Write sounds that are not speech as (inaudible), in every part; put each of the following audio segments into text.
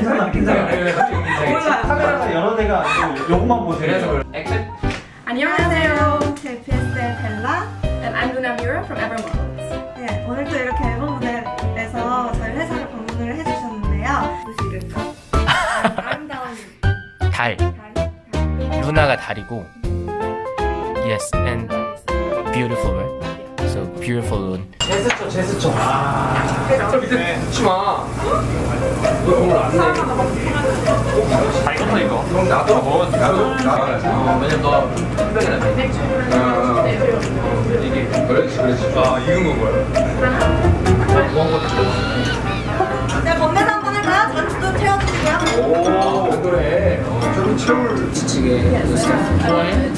몰라요. 카메라가 여러 대가 아니고 요것만 보세요. 안녕하세요. KPS의 벨라. And I'm Luna Mura from Evermodels. 네, 오늘도 이렇게 앨범 무대에서 저희 회사를 방문을 해주셨는데요. 무슨 이름? 아름다운 (laughs) 달. 달. 루나가 달이고 Yes and beautiful? So beautiful Loon 제스처, 제스처. 네,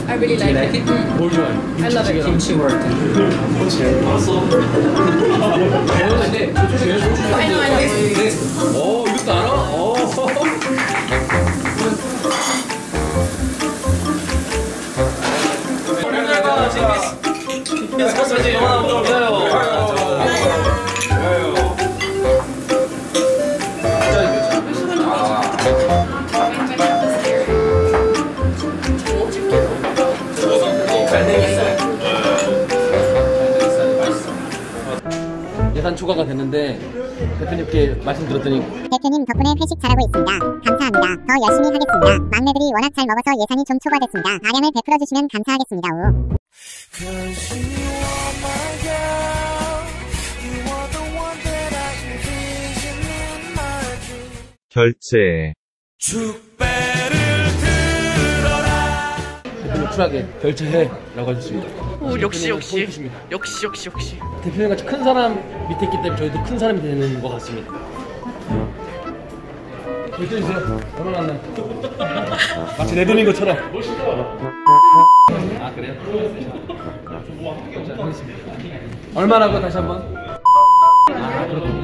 I really like it. 뭘 좋아해? I love it. 김치 월든. I know, I know. 어, 이것도 알아? 어. 예산 초과가 됐는데 대표님께 말씀드렸더니 대표님 덕분에 회식 잘하고 있습니다. 감사합니다. 더 열심히 하겠습니다. 막내들이 워낙 잘 먹어서 예산이 좀 초과됐습니다. 아량을 베풀어 주시면 감사하겠습니다. 우. 결제 대표 쿨하게 결제해 라고 하셨습니다 오, 역시, 역시. 포인트십니다. 역시, 역시, 역시. 대표님 같이 큰 사람 밑에 있기 때문에 저희도 큰 사람이 되는 것 같습니다 결제해주세요 얼마 났나요? 마치 내 돈인 것처럼 아 그래요? 얼마라고 다시 한번 아 그렇군요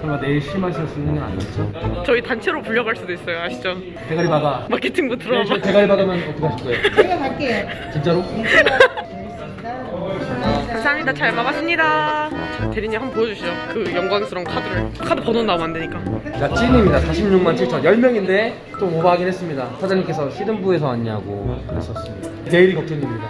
설마 내일 심하실 수 있는 건 아니겠죠? 저희 단체로 불려갈 수도 있어요. 아시죠? 대가리 박아 마케팅부 네, 들어가. 저 대가리 박으면 어떻게 하실 거예요? (laughs) 제가 갈게요 진짜로? 감사합니다. 잘 먹었습니다. 자, 대리님 한번 보여주시죠. 그 영광스러운 카드를. 카드 번호 나오면 안 되니까. 자 찐입니다 46만 7천 10명인데 좀 오버하긴 했습니다 사장님께서 시든부에서 왔냐고 그랬었습니다 내일이 걱정입니다